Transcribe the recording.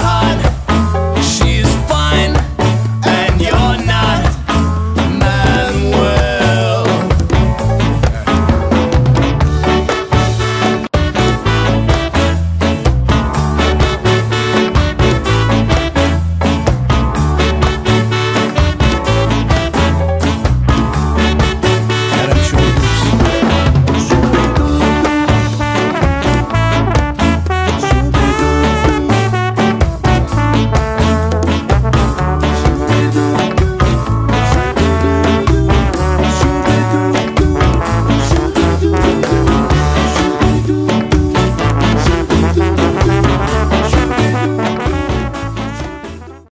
hard.